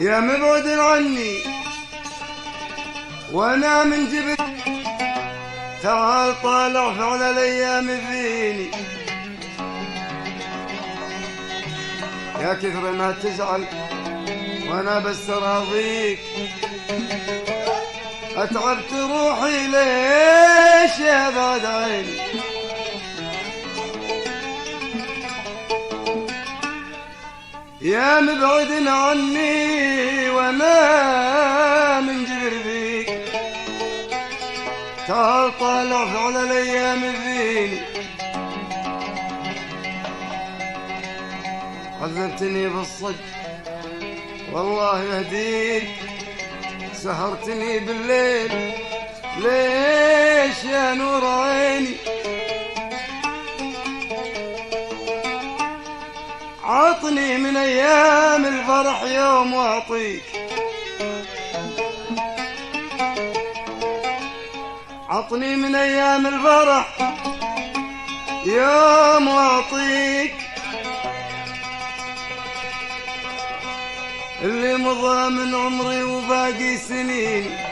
يا مبعد عني. وأنا من جبل. تعال طالع فعل الأيام فيني يا كثر ما تزعل وأنا بس راضيك. أتعبت روحي ليش يا بعد عيني؟ يا مبعد عني وأنا من جبر فيك تعال طالع فعل الأيام فيني عذبتني بالصدق والله يهديك. سهرتني بالليل ليش يا نور عيني؟ عطني من أيام الفرح يوم وأعطيك. عطني من أيام الفرح يوم وأعطيك. اللي مضى من عمري وباقي سنين